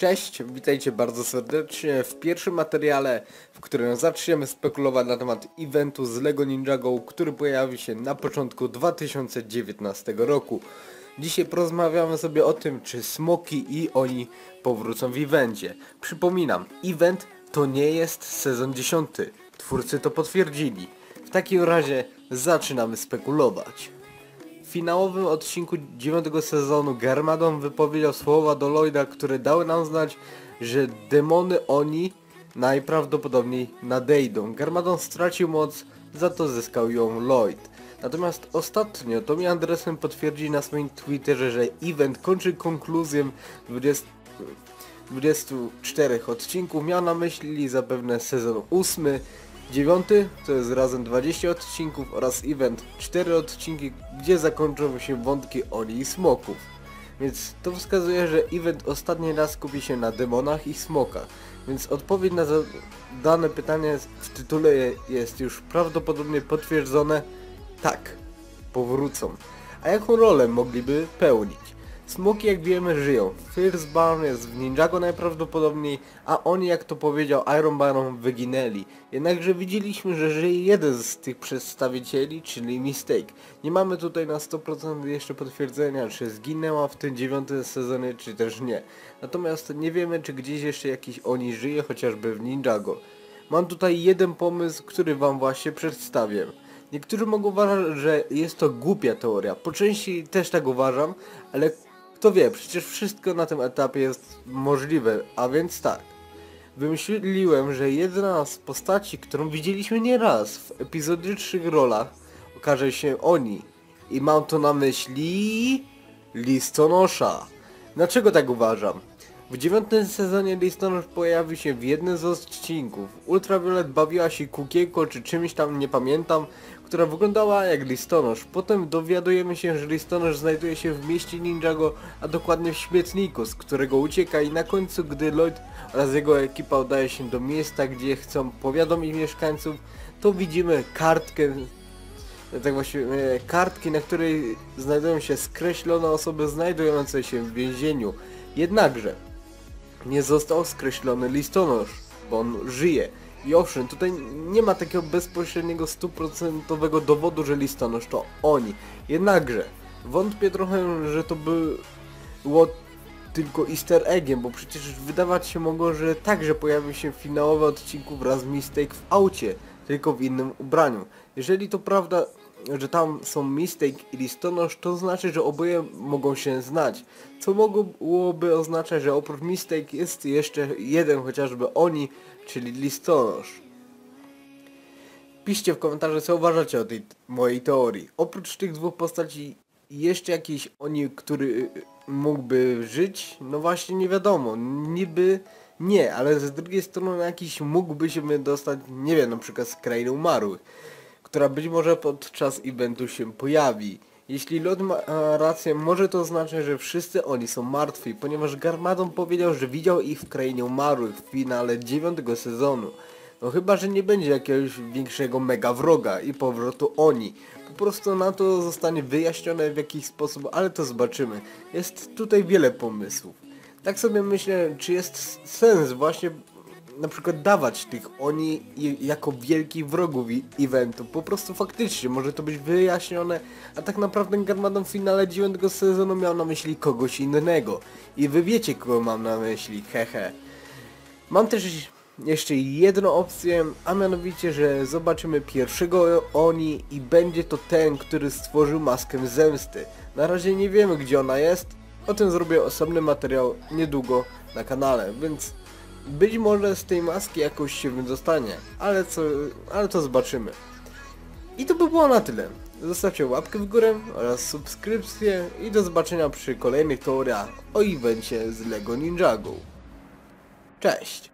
Cześć, witajcie bardzo serdecznie w pierwszym materiale, w którym zaczniemy spekulować na temat eventu z LEGO Ninjago, który pojawi się na początku 2019 roku. Dzisiaj porozmawiamy sobie o tym, czy smoki i oni powrócą w evencie. Przypominam, event to nie jest sezon 10. Twórcy to potwierdzili. W takim razie zaczynamy spekulować. Finałowym odcinku 9 sezonu Garmadon wypowiedział słowa do Lloyda, które dały nam znać, że demony oni najprawdopodobniej nadejdą. Garmadon stracił moc, za to zyskał ją Lloyd. Natomiast ostatnio Tommy Anderson potwierdzi na swoim Twitterze, że event kończy konkluzję 20, 24 odcinków. Miał na myśli zapewne sezon 8, 9 to jest razem 20 odcinków oraz event 4 odcinki, gdzie zakończą się wątki Oni i Smoków. Więc to wskazuje, że event ostatni raz skupi się na demonach i smokach. Więc odpowiedź na zadane pytanie w tytule jest już prawdopodobnie potwierdzone. Tak, powrócą. A jaką rolę mogliby pełnić? Smoki jak wiemy żyją. Firstborn jest w Ninjago najprawdopodobniej, a oni jak to powiedział Iron Baron wyginęli. Jednakże widzieliśmy, że żyje jeden z tych przedstawicieli, czyli Mistake. Nie mamy tutaj na 100% jeszcze potwierdzenia, czy zginęła w tym dziewiątym sezonie, czy też nie. Natomiast nie wiemy, czy gdzieś jeszcze jakiś oni żyje, chociażby w Ninjago. Mam tutaj jeden pomysł, który wam właśnie przedstawię. Niektórzy mogą uważać, że jest to głupia teoria. Po części też tak uważam, ale kto wie, przecież wszystko na tym etapie jest możliwe, a więc tak. Wymyśliłem, że jedna z postaci, którą widzieliśmy nieraz w epizodycznych rolach, okaże się oni. I mam to na myśli... Listonosza. Dlaczego tak uważam? W dziewiątym sezonie listonosz pojawił się w jednym z odcinków. Ultraviolet bawiła się kukieko czy czymś tam, nie pamiętam, która wyglądała jak listonosz. Potem dowiadujemy się, że listonosz znajduje się w mieście Ninjago, a dokładnie w śmietniku, z którego ucieka i na końcu, gdy Lloyd oraz jego ekipa udaje się do miejsca, gdzie chcą powiadomić mieszkańców, to widzimy kartkę tak właśnie e, kartki, na której znajdują się skreślone osoby znajdujące się w więzieniu. Jednakże nie został skreślony listonosz, bo on żyje. I owszem, tutaj nie ma takiego bezpośredniego stuprocentowego dowodu, że listonosz to oni. Jednakże wątpię trochę, że to było tylko easter eggiem, bo przecież wydawać się mogło, że także pojawił się finałowy odcinku wraz z Mistake w aucie, tylko w innym ubraniu. Jeżeli to prawda, że tam są Mistake i Listonosz, to znaczy, że oboje mogą się znać. Co mogłoby oznaczać, że oprócz Mistake jest jeszcze jeden chociażby oni, czyli Listonosz. Piszcie w komentarzu co uważacie o tej mojej teorii. Oprócz tych dwóch postaci jeszcze jakiś oni, który mógłby żyć? No właśnie nie wiadomo. Niby nie, ale z drugiej strony jakiś mógłby się dostać, nie wiem, na przykład z krainy umarłych która być może podczas eventu się pojawi. Jeśli Lord ma rację, może to oznaczać, że wszyscy oni są martwi, ponieważ Garmadon powiedział, że widział ich w krainie umarłych w finale dziewiątego sezonu. No chyba, że nie będzie jakiegoś większego mega wroga i powrotu oni. Po prostu na to zostanie wyjaśnione w jakiś sposób, ale to zobaczymy. Jest tutaj wiele pomysłów. Tak sobie myślę, czy jest sens właśnie na przykład dawać tych oni jako wielkich wrogów eventu. Po prostu faktycznie może to być wyjaśnione, a tak naprawdę Garmadon w finale 9 sezonu miał na myśli kogoś innego. I wy wiecie kogo mam na myśli, hehe. Mam też jeszcze jedną opcję, a mianowicie, że zobaczymy pierwszego Oni i będzie to ten, który stworzył maskę zemsty. Na razie nie wiemy gdzie ona jest, o tym zrobię osobny materiał niedługo na kanale, więc być może z tej maski jakoś się wydostanie, ale, co, ale to zobaczymy. I to by było na tyle. Zostawcie łapkę w górę oraz subskrypcję i do zobaczenia przy kolejnych teoriach o evencie z LEGO Ninjago. Cześć!